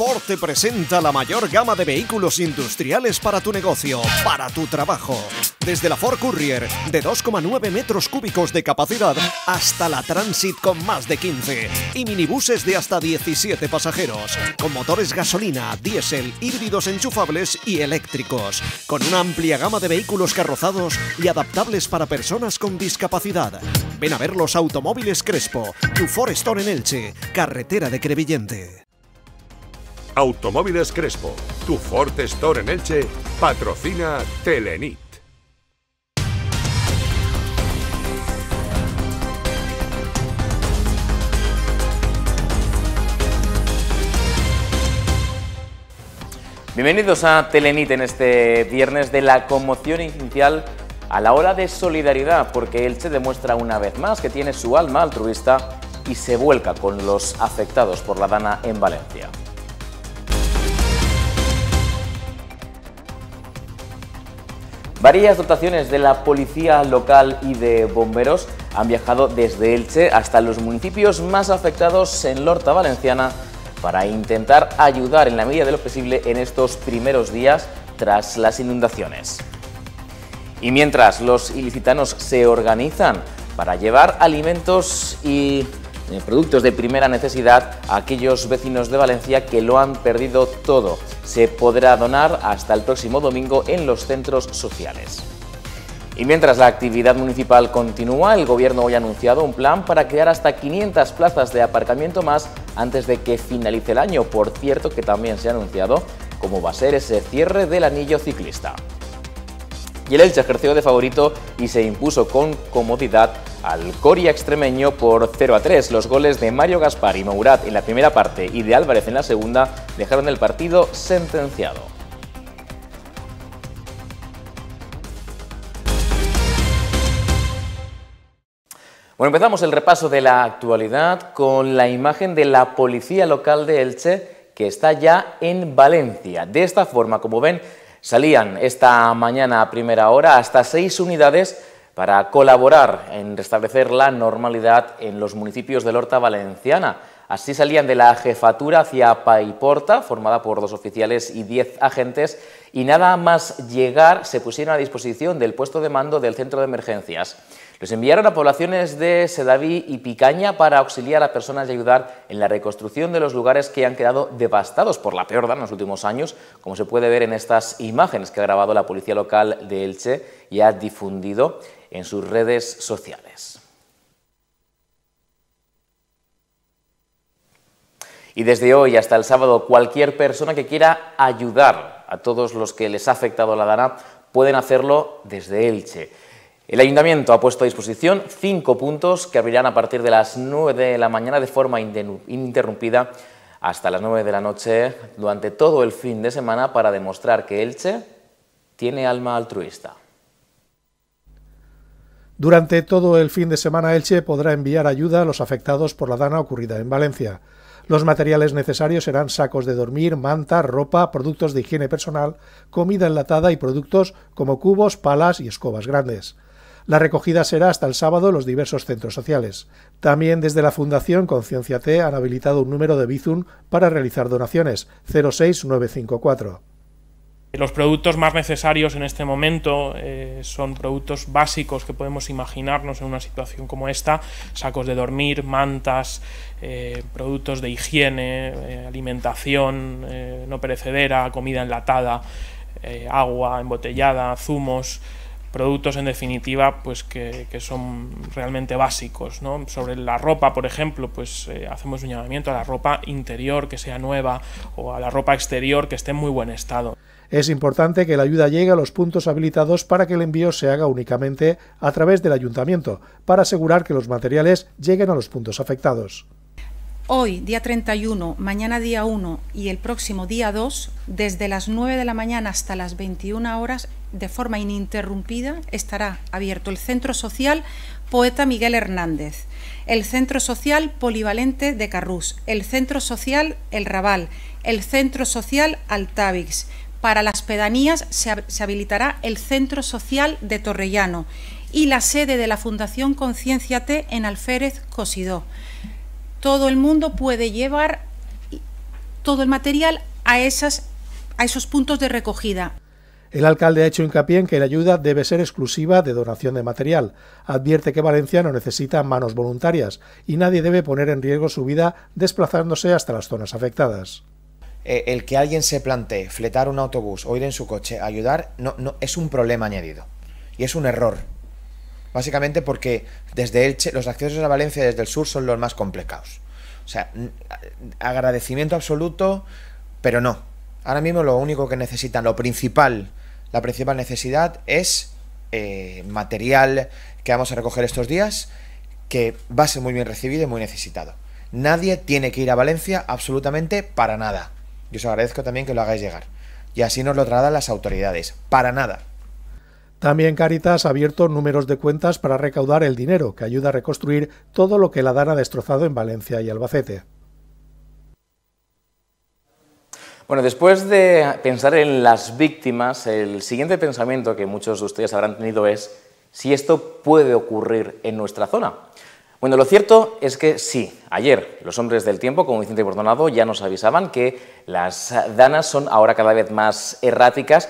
Ford te presenta la mayor gama de vehículos industriales para tu negocio, para tu trabajo. Desde la Ford Courier de 2,9 metros cúbicos de capacidad hasta la Transit con más de 15 y minibuses de hasta 17 pasajeros, con motores gasolina, diésel, híbridos enchufables y eléctricos, con una amplia gama de vehículos carrozados y adaptables para personas con discapacidad. Ven a ver los automóviles Crespo, tu Ford Store en Elche, carretera de Crevillente. Automóviles Crespo, tu Ford Store en Elche, patrocina Telenit. Bienvenidos a Telenit en este viernes de la conmoción inicial a la hora de solidaridad, porque Elche demuestra una vez más que tiene su alma altruista y se vuelca con los afectados por la dana en Valencia. Varias dotaciones de la policía local y de bomberos han viajado desde Elche hasta los municipios más afectados en Lorta Valenciana para intentar ayudar en la medida de lo posible en estos primeros días tras las inundaciones. Y mientras los ilicitanos se organizan para llevar alimentos y eh, productos de primera necesidad a aquellos vecinos de Valencia que lo han perdido todo. Se podrá donar hasta el próximo domingo en los centros sociales. Y mientras la actividad municipal continúa, el Gobierno hoy ha anunciado un plan para crear hasta 500 plazas de aparcamiento más antes de que finalice el año. Por cierto, que también se ha anunciado cómo va a ser ese cierre del anillo ciclista. Y el Elche ejerció de favorito y se impuso con comodidad al Coria extremeño por 0 a 3. Los goles de Mario Gaspar y Mourat en la primera parte y de Álvarez en la segunda dejaron el partido sentenciado. Bueno, empezamos el repaso de la actualidad con la imagen de la policía local de Elche que está ya en Valencia. De esta forma, como ven, salían esta mañana a primera hora hasta seis unidades para colaborar en restablecer la normalidad en los municipios de Horta Valenciana. Así salían de la jefatura hacia Paiporta, formada por dos oficiales y diez agentes, y nada más llegar se pusieron a disposición del puesto de mando del centro de emergencias. Los enviaron a poblaciones de Sedaví y Picaña para auxiliar a personas y ayudar en la reconstrucción de los lugares que han quedado devastados por la peor en los últimos años, como se puede ver en estas imágenes que ha grabado la policía local de Elche y ha difundido en sus redes sociales. Y desde hoy hasta el sábado, cualquier persona que quiera ayudar a todos los que les ha afectado la dana pueden hacerlo desde Elche. El ayuntamiento ha puesto a disposición cinco puntos que abrirán a partir de las 9 de la mañana de forma ininterrumpida hasta las 9 de la noche durante todo el fin de semana para demostrar que Elche tiene alma altruista. Durante todo el fin de semana Elche podrá enviar ayuda a los afectados por la dana ocurrida en Valencia. Los materiales necesarios serán sacos de dormir, mantas, ropa, productos de higiene personal, comida enlatada y productos como cubos, palas y escobas grandes. La recogida será hasta el sábado en los diversos centros sociales. También desde la Fundación Conciencia T han habilitado un número de Bizum para realizar donaciones 06954. Los productos más necesarios en este momento eh, son productos básicos que podemos imaginarnos en una situación como esta, sacos de dormir, mantas, eh, productos de higiene, eh, alimentación no perecedera, comida enlatada, agua embotellada, zumos, productos en definitiva pues que, son realmente básicos ¿no? sobre la ropa por ejemplo pues eh, hacemos un llamamiento a la ropa interior que sea nueva o a la ropa exterior que esté en muy buen estado es importante que la ayuda llegue a los puntos habilitados para que el envío se haga únicamente a través del ayuntamiento para asegurar que los materiales lleguen a los puntos afectados Hoy, día 31, mañana día 1 y el próximo día 2, desde las 9 de la mañana hasta las 21 horas, de forma ininterrumpida, estará abierto el Centro Social Poeta Miguel Hernández, el Centro Social Polivalente de Carrús, el Centro Social El Raval, el Centro Social Altavix. Para las pedanías se, habilitará el Centro Social de Torrellano y la sede de la Fundación Conciencia T en Alférez Cosidó todo el mundo puede llevar todo el material a, esas, a esos puntos de recogida. El alcalde ha hecho hincapié en que la ayuda debe ser exclusiva de donación de material. Advierte que Valencia no necesita manos voluntarias y nadie debe poner en riesgo su vida desplazándose hasta las zonas afectadas. Eh, el que alguien se plantee fletar un autobús o ir en su coche a ayudar no, no, es un problema añadido y es un error. Básicamente porque desde Elche los accesos a Valencia desde el sur son los más complicados. O sea, agradecimiento absoluto, pero no. Ahora mismo lo único que necesitan, lo principal la principal necesidad es eh, material que vamos a recoger estos días, que va a ser muy bien recibido y muy necesitado. Nadie tiene que ir a Valencia absolutamente para nada. Yo os agradezco también que lo hagáis llegar. Y así nos lo trasladan las autoridades. Para nada. También Caritas ha abierto números de cuentas para recaudar el dinero que ayuda a reconstruir todo lo que la DAN ha destrozado en Valencia y Albacete. Bueno, después de pensar en las víctimas, el siguiente pensamiento que muchos de ustedes habrán tenido es si esto puede ocurrir en nuestra zona. Bueno, lo cierto es que sí. Ayer los hombres del tiempo, como Vicente Bordonado, ya nos avisaban que las danas son ahora cada vez más erráticas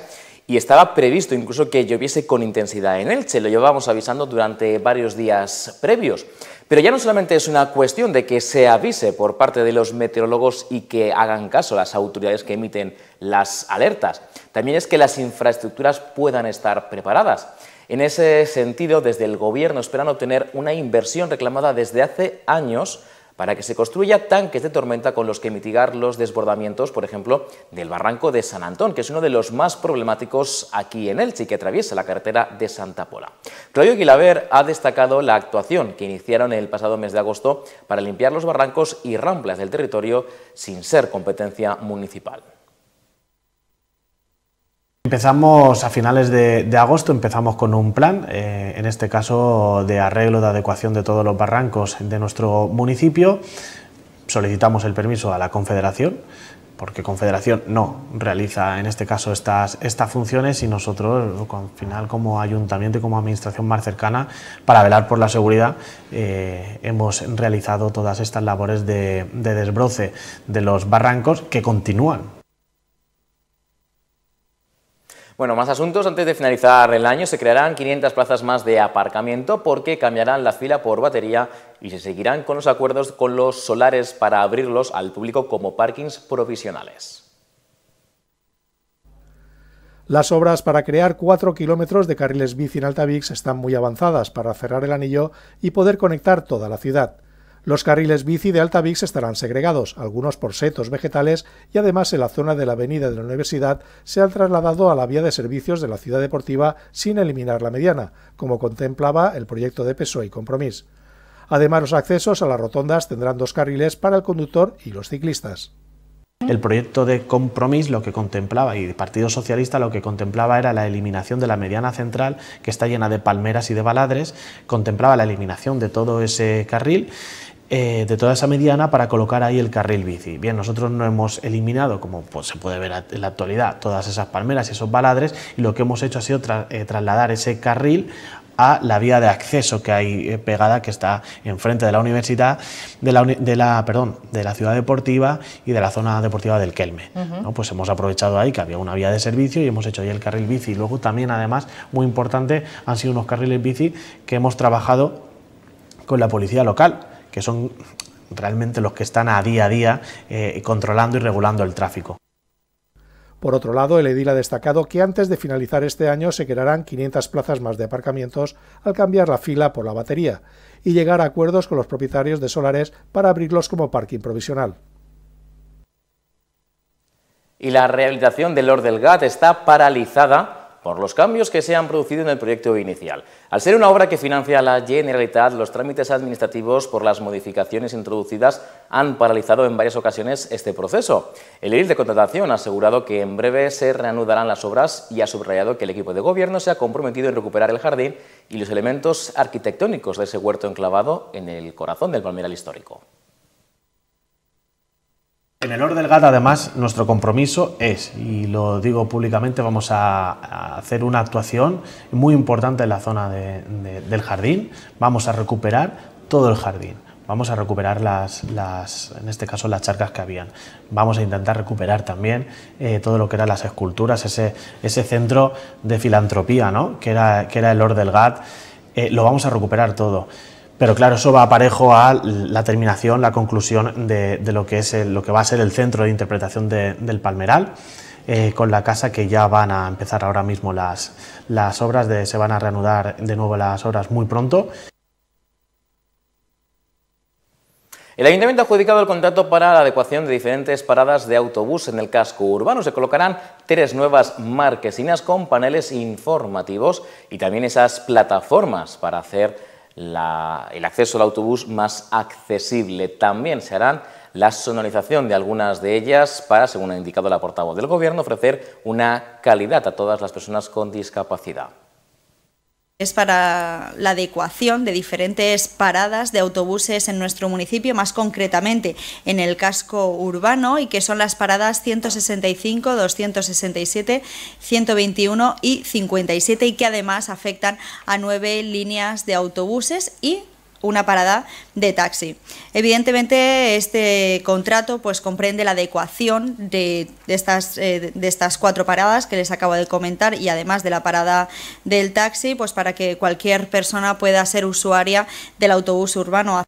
y estaba previsto incluso que lloviese con intensidad en Elche. Lo llevábamos avisando durante varios días previos. Pero ya no solamente es una cuestión de que se avise por parte de los meteorólogos y que hagan caso las autoridades que emiten las alertas, también es que las infraestructuras puedan estar preparadas. En ese sentido, desde el Gobierno esperan obtener una inversión reclamada desde hace años para que se construya tanques de tormenta con los que mitigar los desbordamientos, por ejemplo, del barranco de San Antón, que es uno de los más problemáticos aquí en Elche y que atraviesa la carretera de Santa Pola. Claudio Guilaber ha destacado la actuación que iniciaron el pasado mes de agosto para limpiar los barrancos y ramplas del territorio sin ser competencia municipal. Empezamos a finales de, agosto, empezamos con un plan, eh, en este caso de arreglo, de adecuación de todos los barrancos de nuestro municipio. Solicitamos el permiso a la Confederación, porque Confederación no realiza en este caso estas, estas funciones y nosotros, al final, como ayuntamiento y como administración más cercana, para velar por la seguridad, eh, hemos realizado todas estas labores de desbroce de los barrancos que continúan Bueno, más asuntos. Antes de finalizar el año se crearán 500 plazas más de aparcamiento porque cambiarán la fila por batería y se seguirán con los acuerdos con los solares para abrirlos al público como parkings provisionales. Las obras para crear 4 kilómetros de carriles bici en Altavix están muy avanzadas para cerrar el anillo y poder conectar toda la ciudad. Los carriles bici de Altavix estarán segregados, algunos por setos vegetales y además en la zona de la avenida de la Universidad se han trasladado a la vía de servicios de la ciudad deportiva sin eliminar la mediana, como contemplaba el proyecto de PSOE y Compromís. Además, los accesos a las rotondas tendrán dos carriles para el conductor y los ciclistas. El proyecto de Compromís lo que contemplaba, y el Partido Socialista lo que contemplaba era la eliminación de la mediana central, que está llena de palmeras y de baladres, contemplaba la eliminación de todo ese carril eh, de toda esa mediana para colocar ahí el carril bici. Bien, nosotros no hemos eliminado, como pues, se puede ver en la actualidad, todas esas palmeras y esos baladres y lo que hemos hecho ha sido eh, trasladar ese carril a la vía de acceso que hay eh, pegada, que está enfrente de la universidad, de la, de la, perdón, de la ciudad deportiva y de la zona deportiva del Kelme. ¿no? Pues hemos aprovechado ahí que había una vía de servicio y hemos hecho ahí el carril bici. Luego también, además, muy importante, han sido unos carriles bici que hemos trabajado con la policía local que son realmente los que están a día a día eh, controlando y regulando el tráfico. Por otro lado, el edil ha destacado que antes de finalizar este año se crearán 500 plazas más de aparcamientos al cambiar la fila por la batería y llegar a acuerdos con los propietarios de solares para abrirlos como parking provisional. Y la rehabilitación del Lord del Gat está paralizada por los cambios que se han producido en el proyecto inicial. Al ser una obra que financia la Generalitat, los trámites administrativos por las modificaciones introducidas han paralizado en varias ocasiones este proceso. El edil de contratación ha asegurado que en breve se reanudarán las obras y ha subrayado que el equipo de gobierno se ha comprometido en recuperar el jardín y los elementos arquitectónicos de ese huerto enclavado en el corazón del palmeral histórico. En el Or Gata, además, nuestro compromiso es, y lo digo públicamente, vamos a, hacer una actuación muy importante en la zona del jardín. Vamos a recuperar todo el jardín. vamos a recuperar las, en este caso, las charcas que habían. Vamos a intentar recuperar también eh, todo lo que eran las esculturas, ese, centro de filantropía, ¿no? que, era, el Lord del GAT, eh, lo vamos a recuperar todo. Pero claro, eso va parejo a la terminación, la conclusión de, lo, que es lo que va a ser el centro de interpretación del Palmeral. Eh, con la casa que ya van a empezar ahora mismo las, las obras, de, se van a reanudar de nuevo las obras muy pronto. El Ayuntamiento ha adjudicado el contrato para la adecuación de diferentes paradas de autobús en el casco urbano. Se colocarán tres nuevas marquesinas con paneles informativos y también esas plataformas para hacer el acceso al autobús más accesible. También se harán la sonorización de algunas de ellas para, según ha indicado la portavoz del Gobierno, ofrecer una calidad a todas las personas con discapacidad es para la adecuación de diferentes paradas de autobuses en nuestro municipio, más concretamente en el casco urbano, y que son las paradas 165, 267, 121 y 57, y que además afectan a nueve líneas de autobuses y una parada de taxi. Evidentemente, este contrato pues, comprende la adecuación de, estas, eh, de estas cuatro paradas que les acabo de comentar y además de la parada del taxi, pues para que cualquier persona pueda ser usuaria del autobús urbano.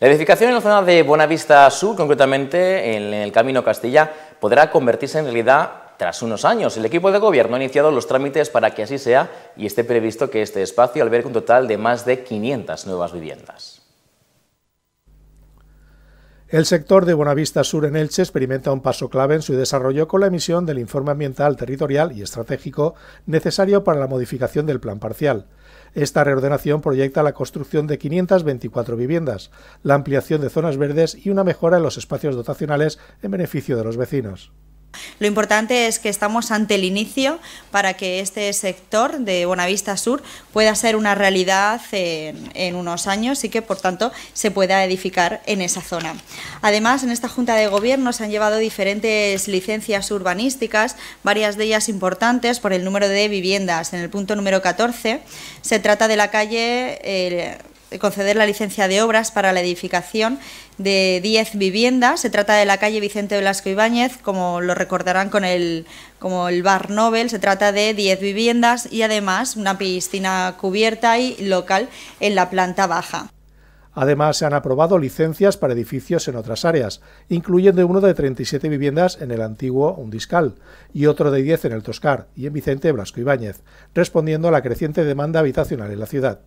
La edificación en la zona de Buenavista Sur, concretamente en el Camino Castilla, podrá convertirse en realidad tras unos años, el equipo de gobierno ha iniciado los trámites para que así sea y esté previsto que este espacio albergue un total de más de 500 nuevas viviendas. El sector de Buenavista Sur en Elche experimenta un paso clave en su desarrollo con la emisión del informe ambiental territorial y estratégico necesario para la modificación del plan parcial. Esta reordenación proyecta la construcción de 524 viviendas, la ampliación de zonas verdes y una mejora en los espacios dotacionales en beneficio de los vecinos. Lo importante es que estamos ante el inicio para que este sector de Bonavista Sur pueda ser una realidad en, unos años y que, por tanto, se pueda edificar en esa zona. Además, en esta Junta de Gobierno se han llevado diferentes licencias urbanísticas, varias de ellas importantes por el número de viviendas. En el punto número 14 se trata de la calle... Eh, conceder la licencia de obras para la edificación de 10 viviendas. Se trata de la calle Vicente Velasco Ibáñez, como lo recordarán con el, como el Bar Nobel. Se trata de 10 viviendas y además una piscina cubierta y local en la planta baja. Además, se han aprobado licencias para edificios en otras áreas, incluyendo uno de 37 viviendas en el antiguo Undiscal y otro de 10 en el Toscar y en Vicente Blasco Ibáñez, respondiendo a la creciente demanda habitacional en la ciudad.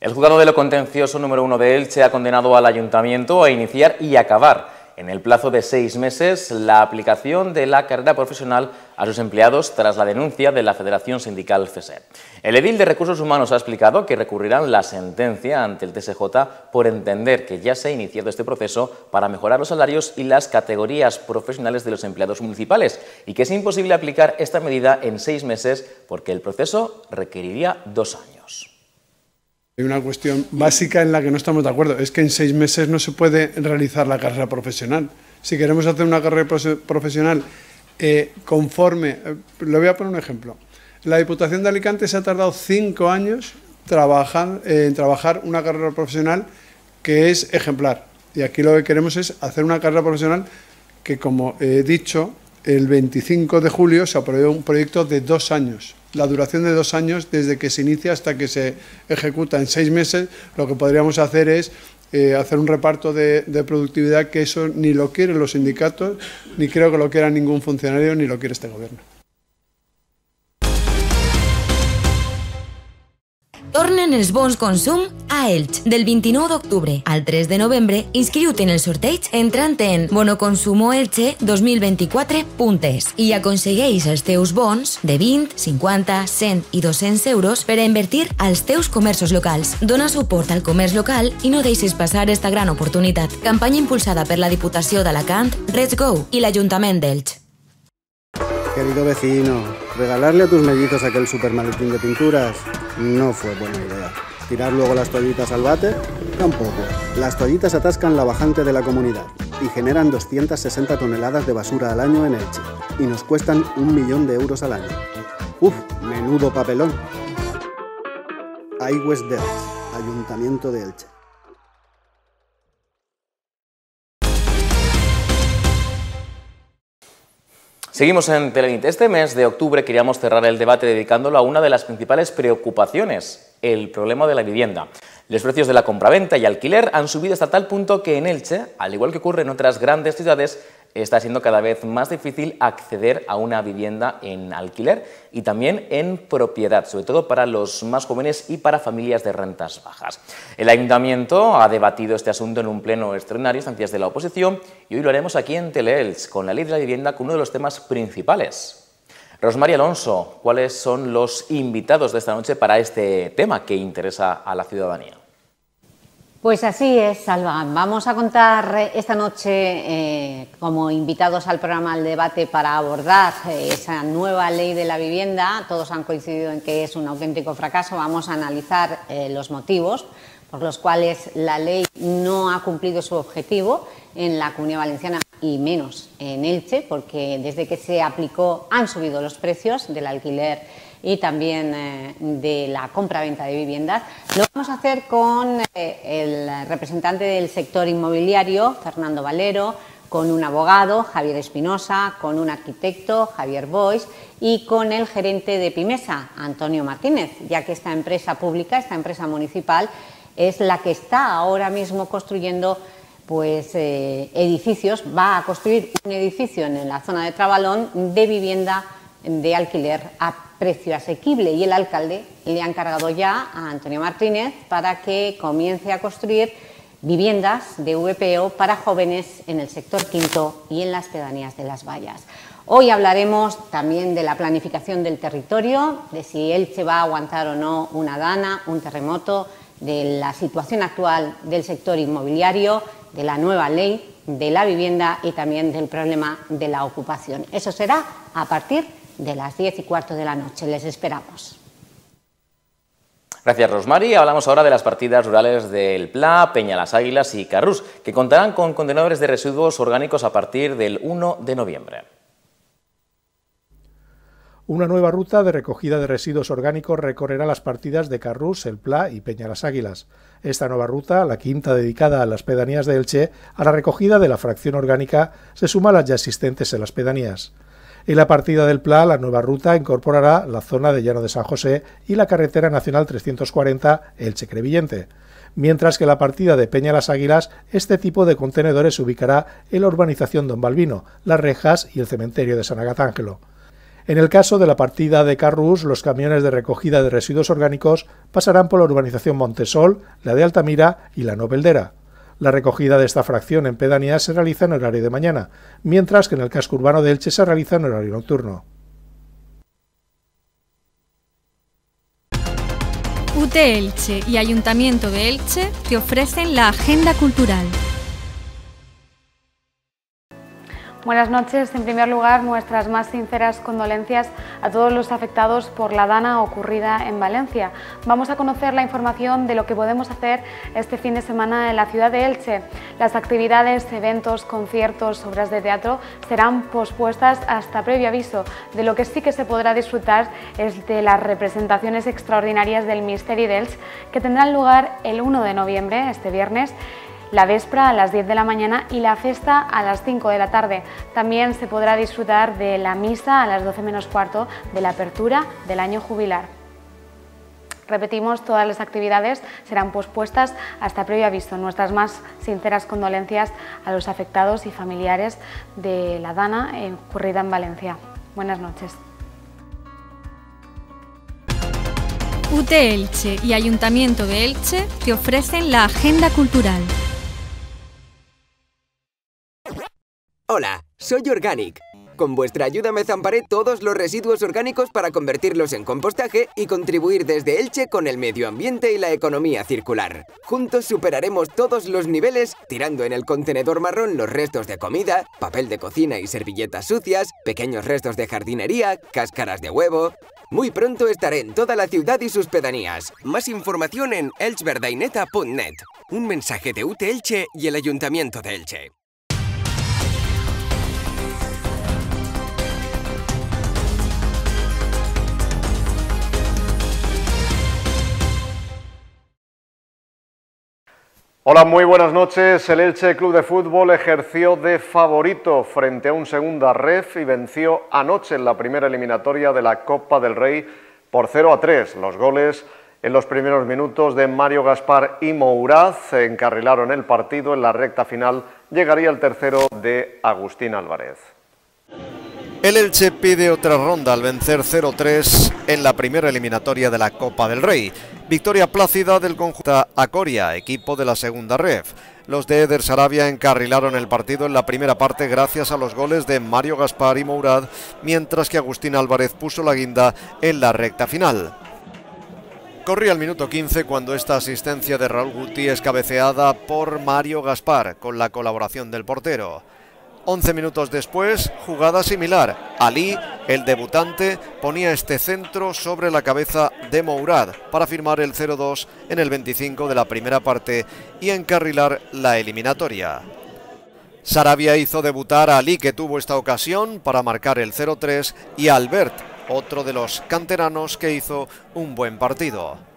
El juzgado de lo contencioso número uno de Elche ha condenado al ayuntamiento a iniciar y acabar en el plazo de seis meses la aplicación de la carrera profesional a sus empleados tras la denuncia de la Federación Sindical FESE. El edil de Recursos Humanos ha explicado que recurrirán la sentencia ante el TSJ por entender que ya se ha iniciado este proceso para mejorar los salarios y las categorías profesionales de los empleados municipales y que es imposible aplicar esta medida en seis meses porque el proceso requeriría dos años. Hay una cuestión básica en la que no estamos de acuerdo. Es que en seis meses no se puede realizar la carrera profesional. Si queremos hacer una carrera profesional eh, conforme... Eh, le voy a poner un ejemplo. La Diputación de Alicante se ha tardado cinco años en trabajar una carrera profesional que es ejemplar. Y aquí lo que queremos es hacer una carrera profesional que, como he dicho, el 25 de julio se aprobó un proyecto de dos años la duración de dos años desde que se inicia hasta que se ejecuta en seis meses, lo que podríamos hacer es eh, hacer un reparto de, de, productividad que eso ni lo quieren los sindicatos, ni creo que lo quiera ningún funcionario, ni lo quiere este gobierno. Tornen els bons consum a Elx del 29 d'octubre al 3 de novembre. Inscriu-te en el sorteig entrant en bonoconsumoelche2024.es i aconsegueix els teus bons de 20, 50, 100 i 200 euros per a invertir als teus comerços locals. Dona suport al comerç local i no deixes passar esta gran oportunitat. Campanya impulsada per la Diputació d'Alacant, Let's Go i l'Ajuntament d'Elx. Querido vecino, regalarle a tus mellizos aquel super maletín de pinturas no fue buena idea. Tirar luego las toallitas al váter, tampoco. Las toallitas atascan la bajante de la comunidad y generan 260 toneladas de basura al año en Elche y nos cuestan un millón de euros al año. Uf, menudo papelón. iWest de Elche, Ayuntamiento de Elche. Seguimos en Telenit. Este mes de octubre queríamos cerrar el debate dedicándolo a una de las principales preocupaciones, el problema de la vivienda. Los precios de la compraventa y alquiler han subido hasta tal punto que en Elche, al igual que ocurre en otras grandes ciudades, está siendo cada vez más difícil acceder a una vivienda en alquiler y también en propiedad, sobre todo para los más jóvenes y para familias de rentas bajas. El Ayuntamiento ha debatido este asunto en un pleno extraordinario, instancias de la oposición, y hoy lo haremos aquí en Teleels, con la ley de la vivienda, con uno de los temas principales. Rosmaría Alonso, ¿cuáles son los invitados de esta noche para este tema que interesa a la ciudadanía? Pues así es, Salva. Vamos a contar esta noche eh, como invitados al programa al debate para abordar eh, esa nueva ley de la vivienda. Todos han coincidido en que es un auténtico fracaso. Vamos a analizar eh, los motivos por los cuales la ley no ha cumplido su objetivo en la Comunidad Valenciana y menos en Elche, porque desde que se aplicó han subido los precios del alquiler y también eh, de la compra-venta de viviendas. Lo vamos a hacer con eh, el representante del sector inmobiliario, Fernando Valero, con un abogado, Javier Espinosa, con un arquitecto, Javier Bois, y con el gerente de Pimesa, Antonio Martínez, ya que esta empresa pública, esta empresa municipal, es la que está ahora mismo construyendo pues, eh, edificios, va a construir un edificio en la zona de Trabalón de vivienda de alquiler a precio asequible y el alcalde le ha encargado ya a Antonio Martínez para que comience a construir viviendas de VPO para jóvenes en el sector quinto y en las pedanías de las vallas. Hoy hablaremos también de la planificación del territorio, de si él se va a aguantar o no una dana, un terremoto, de la situación actual del sector inmobiliario, de la nueva ley de la vivienda y también del problema de la ocupación. Eso será a partir de de las 10 y cuarto de la noche. Les esperamos. Gracias, Rosmary. Hablamos ahora de las partidas rurales del Pla, Peña Las Águilas y Carrús, que contarán con contenedores de residuos orgánicos a partir del 1 de noviembre. Una nueva ruta de recogida de residuos orgánicos recorrerá las partidas de Carrús, El Pla y Peña Las Águilas. Esta nueva ruta, la quinta dedicada a las pedanías de Elche, a la recogida de la fracción orgánica, se suma a las ya existentes en las pedanías. En la partida del Pla, la nueva ruta incorporará la zona de Llano de San José y la carretera nacional 340 Elche-Crevillente. Mientras que la partida de Peña Las Águilas, este tipo de contenedores se ubicará en la urbanización Don Balbino, Las Rejas y el cementerio de San Agatángelo. En el caso de la partida de Carrús, los camiones de recogida de residuos orgánicos pasarán por la urbanización Montesol, la de Altamira y la Noveldera. La recogida de esta fracción en pedanías se realiza en horario de mañana, mientras que en el casco urbano de Elche se realiza en horario nocturno. UT Elche y Ayuntamiento de Elche te ofrecen la Agenda Cultural. Buenas noches. En primer lugar, nuestras más sinceras condolencias a todos los afectados por la dana ocurrida en Valencia. Vamos a conocer la información de lo que podemos hacer este fin de semana en la ciudad de Elche. Las actividades, eventos, conciertos, obras de teatro serán pospuestas hasta previo aviso. De lo que sí que se podrá disfrutar es de las representaciones extraordinarias del Misteri d'Elche que tendrán lugar el 1 de noviembre, este viernes, la Vespra a las 10 de la mañana y la Festa a las 5 de la tarde. También se podrá disfrutar de la misa a las 12 menos cuarto de la apertura del año jubilar. Repetimos, todas las actividades serán pospuestas hasta previo aviso. Nuestras más sinceras condolencias a los afectados y familiares de la Dana ocurrida en Valencia. Buenas noches. UT Elche y Ayuntamiento de Elche te ofrecen la Agenda Cultural. Hola, soy Organic. Con vuestra ayuda me zamparé todos los residuos orgánicos para convertirlos en compostaje y contribuir desde Elche con el medio ambiente y la economía circular. Juntos superaremos todos los niveles tirando en el contenedor marrón los restos de comida, papel de cocina y servilletas sucias, pequeños restos de jardinería, cáscaras de huevo... Muy pronto estaré en toda la ciudad y sus pedanías. Más información en elchverdaineta.net. Un mensaje de UT Elche y el Ayuntamiento de Elche. Hola, muy buenas noches. El Elche Club de Fútbol ejerció de favorito frente a un segunda ref y venció anoche en la primera eliminatoria de la Copa del Rey por 0 a 3. Los goles en los primeros minutos de Mario Gaspar y Mouraz encarrilaron el partido. En la recta final llegaría el tercero de Agustín Álvarez. El Elche pide otra ronda al vencer 0-3 en la primera eliminatoria de la Copa del Rey. Victoria plácida del conjunto Acoria, equipo de la segunda ref. Los de Eder Sarabia encarrilaron el partido en la primera parte gracias a los goles de Mario Gaspar y Mourad, mientras que Agustín Álvarez puso la guinda en la recta final. Corría el minuto 15 cuando esta asistencia de Raúl Guti es cabeceada por Mario Gaspar con la colaboración del portero. 11 minutos después, jugada similar. Ali, el debutante, ponía este centro sobre la cabeza de Mourad para firmar el 0-2 en el 25 de la primera parte y encarrilar la eliminatoria. Sarabia hizo debutar a Ali que tuvo esta ocasión para marcar el 0-3 y a Albert, otro de los canteranos que hizo un buen partido.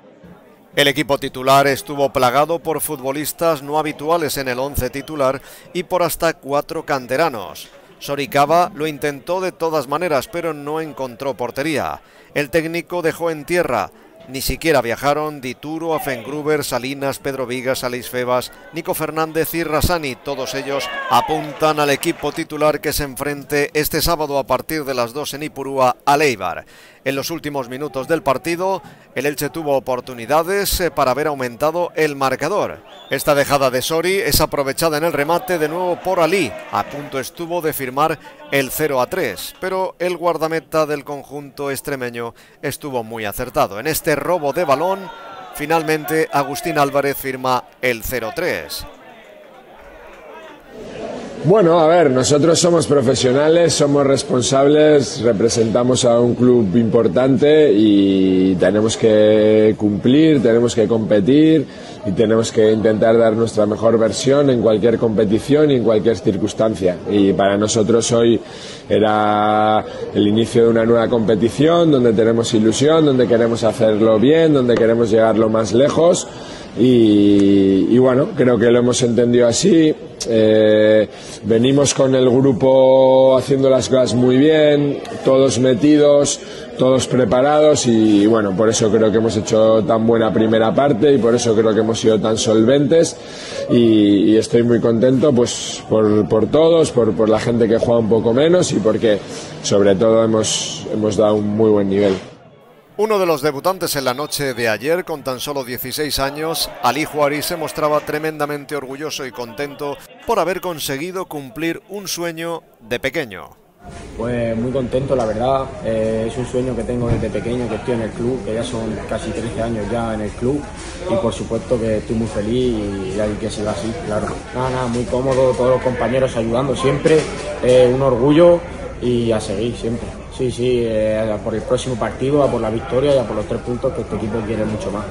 El equipo titular estuvo plagado por futbolistas no habituales en el once titular y por hasta cuatro canteranos. Soricaba lo intentó de todas maneras, pero no encontró portería. El técnico dejó en tierra. Ni siquiera viajaron Dituro, Afengruber, Salinas, Pedro Vigas, Alice Febas, Nico Fernández y Rasani. Todos ellos apuntan al equipo titular que se enfrente este sábado a partir de las 2 en Ipurúa a Leibar. En los últimos minutos del partido, el Elche tuvo oportunidades eh, para haber aumentado el marcador. Esta dejada de Sori es aprovechada en el remate de nuevo por Ali. A punto estuvo de firmar el 0 a 3, pero el guardameta del conjunto extremeño estuvo muy acertado. En este robo de balón, finalmente Agustín Álvarez firma el 0-3. Bueno, a ver, nosotros somos profesionales, somos responsables, representamos a un club importante y tenemos que cumplir, tenemos que competir y tenemos que intentar dar nuestra mejor versión en cualquier competición y en cualquier circunstancia. Y para nosotros hoy era el inicio de una nueva competición donde tenemos ilusión, donde queremos hacerlo bien, donde queremos llegar lo más lejos. Y, bueno, creo que lo hemos entendido así. Eh, venimos con el grupo haciendo las cosas muy bien, todos metidos, todos preparados y bueno, por eso creo que hemos hecho tan buena primera parte y por eso creo que hemos sido tan solventes y, estoy muy contento pues por, por todos, por, por, la gente que juega un poco menos y porque sobre todo hemos, hemos dado un muy buen nivel. Uno de los debutantes en la noche de ayer, con tan solo 16 años, Ali Juari se mostraba tremendamente orgulloso y contento por haber conseguido cumplir un sueño de pequeño. Pues muy contento, la verdad. Eh, es un sueño que tengo desde pequeño, que estoy en el club, que ya son casi 13 años ya en el club. Y por supuesto que estoy muy feliz y, hay que siga así, claro. Nada, nada, muy cómodo, todos los compañeros ayudando siempre. Un orgullo y a seguir siempre. Sí, sí, eh, por el próximo partido, por la victoria y por los tres puntos que este equipo quiere mucho más.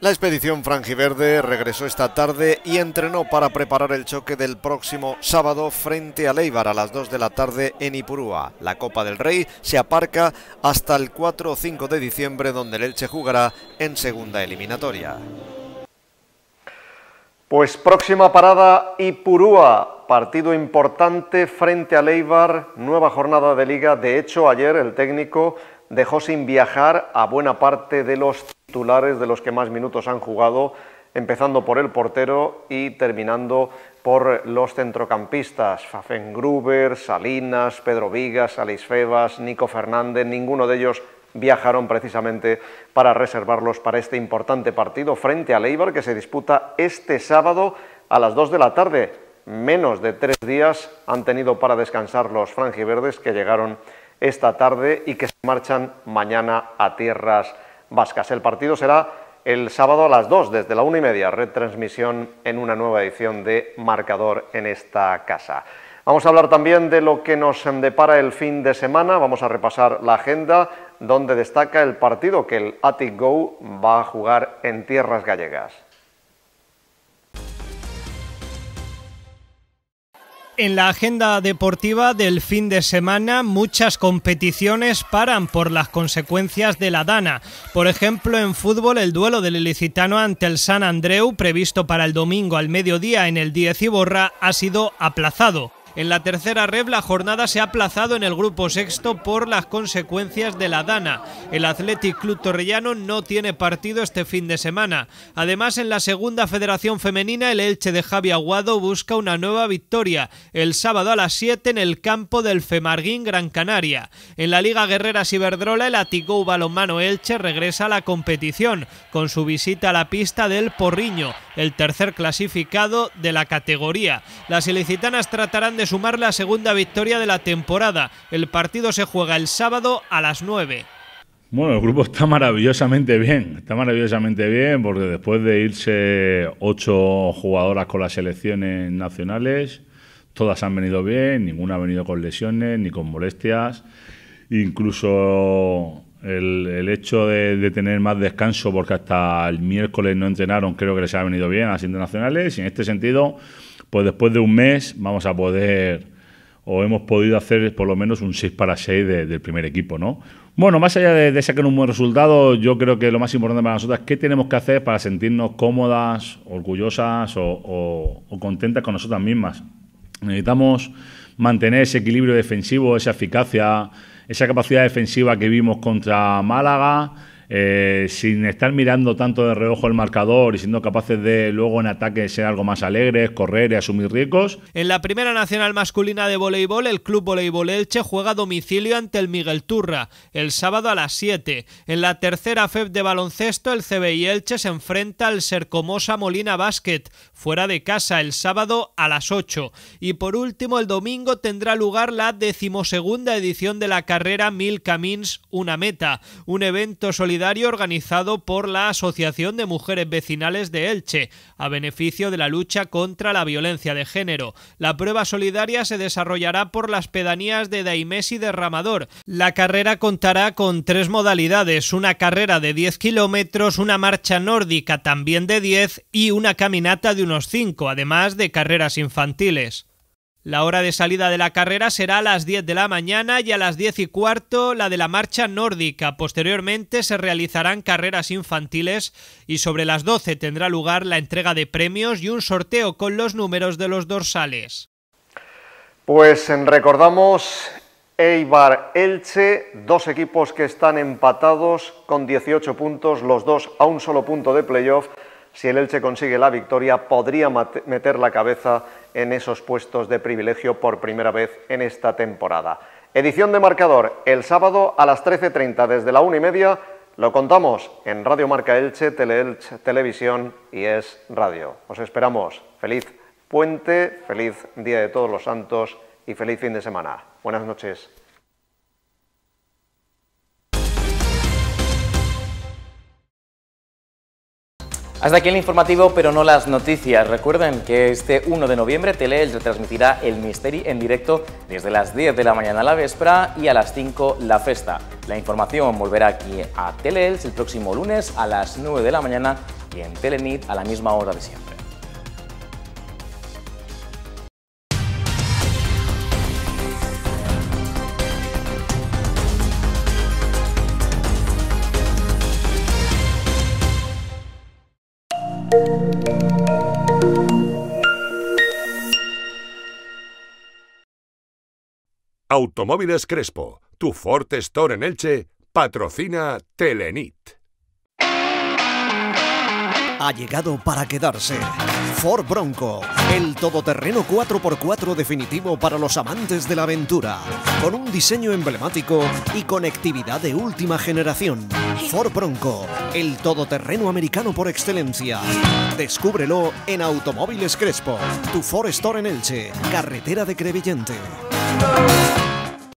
La expedición franjiverde regresó esta tarde y entrenó para preparar el choque del próximo sábado frente a Leibar a las 2 de la tarde en Ipurúa. La Copa del Rey se aparca hasta el 4 o 5 de diciembre donde el Elche jugará en segunda eliminatoria. Pues próxima parada Ipurúa, partido importante frente a Leibar, nueva jornada de liga. De hecho, ayer el técnico dejó sin viajar a buena parte de los titulares de los que más minutos han jugado, empezando por el portero y terminando por los centrocampistas, Gruber, Salinas, Pedro Vigas, Alice Febas, Nico Fernández, ninguno de ellos viajaron precisamente para reservarlos para este importante partido frente a Leibar que se disputa este sábado a las 2 de la tarde. Menos de tres días han tenido para descansar los franjiverdes que llegaron esta tarde y que se marchan mañana a tierras vascas. El partido será el sábado a las 2, desde la una y media, retransmisión en una nueva edición de Marcador en esta casa. Vamos a hablar también de lo que nos depara el fin de semana, vamos a repasar la agenda, donde destaca el partido que el Attic Go va a jugar en tierras gallegas. En la agenda deportiva del fin de semana muchas competiciones paran por las consecuencias de la Dana. Por ejemplo, en fútbol el duelo del ilicitano ante el San Andreu, previsto para el domingo al mediodía en el 10 Iborra, ha sido aplazado. En la tercera red la jornada se ha aplazado en el grupo sexto por las consecuencias de la Dana. El Athletic Club Torrellano no tiene partido este fin de semana. Además, en la segunda federación femenina, el Elche de Javi Aguado busca una nueva victoria el sábado a las 7 en el campo del Femarguín Gran Canaria. En la Liga Guerrera Ciberdrola, el Atigou Balonmano Elche regresa a la competición con su visita a la pista del Porriño, el tercer clasificado de la categoría. Las ilicitanas tratarán de sumar la segunda victoria de la temporada. El partido se juega el sábado a las 9. Bueno, el grupo está maravillosamente bien, está maravillosamente bien porque después de irse ocho jugadoras con las selecciones nacionales, todas han venido bien, ninguna ha venido con lesiones ni con molestias, incluso el, hecho de, de, tener más descanso porque hasta el miércoles no entrenaron creo que les ha venido bien a las internacionales y en este sentido pues después de un mes vamos a poder, o hemos podido hacer por lo menos un 6 para 6 del primer equipo, ¿no? Bueno, más allá de, sacar un buen resultado, yo creo que lo más importante para nosotros es qué tenemos que hacer para sentirnos cómodas, orgullosas o, o contentas con nosotras mismas. Necesitamos mantener ese equilibrio defensivo, esa eficacia, esa capacidad defensiva que vimos contra Málaga eh, sin estar mirando tanto de reojo el marcador y siendo capaces de luego en ataque ser algo más alegres, correr y asumir riesgos. En la primera nacional masculina de voleibol, el Club Voleibol Elche juega a domicilio ante el Miguel Turra el sábado a las 7. En la tercera FEB de baloncesto, el CBI Elche se enfrenta al Sercomosa Molina Basket fuera de casa el sábado a las 8. Y por último, el domingo tendrá lugar la decimosegunda edición de la carrera Mil Camins Una Meta, un evento solidario organizado por la Asociación de Mujeres Vecinales de Elche, a beneficio de la lucha contra la violencia de género. La prueba solidaria se desarrollará por las pedanías de Daimés y Derramador. La carrera contará con tres modalidades, una carrera de 10 kilómetros, una marcha nórdica también de 10 y una caminata de unos 5, además de carreras infantiles. La hora de salida de la carrera será a las 10 de la mañana y a las 10 y cuarto la de la marcha nórdica. Posteriormente se realizarán carreras infantiles y sobre las 12 tendrá lugar la entrega de premios y un sorteo con los números de los dorsales. Pues recordamos Eibar Elche, dos equipos que están empatados con 18 puntos, los dos a un solo punto de playoff. Si el Elche consigue la victoria, podría meter la cabeza en esos puestos de privilegio por primera vez en esta temporada. Edición de marcador el sábado a las 13.30 desde la una y media. Lo contamos en Radio Marca Elche, Teleelche Televisión y es Radio. Os esperamos. Feliz puente, feliz Día de Todos los Santos y feliz fin de semana. Buenas noches. Hasta aquí el informativo, pero no las noticias. Recuerden que este 1 de noviembre Teleelch retransmitirá el Misteri en directo desde las 10 de la mañana a la véspera y a las 5 la festa. La información volverá aquí a Teleelch el próximo lunes a las 9 de la mañana y en Telenit a la misma hora de siempre. Automóviles Crespo, tu Ford Store en Elche, patrocina Telenit. Ha llegado para quedarse. Ford Bronco, el todoterreno 4x4 definitivo para los amantes de la aventura, con un diseño emblemático y conectividad de última generación. Ford Bronco, el todoterreno americano por excelencia. Descúbrelo en Automóviles Crespo, tu Ford Store en Elche, carretera de Crevillente.